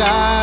shine.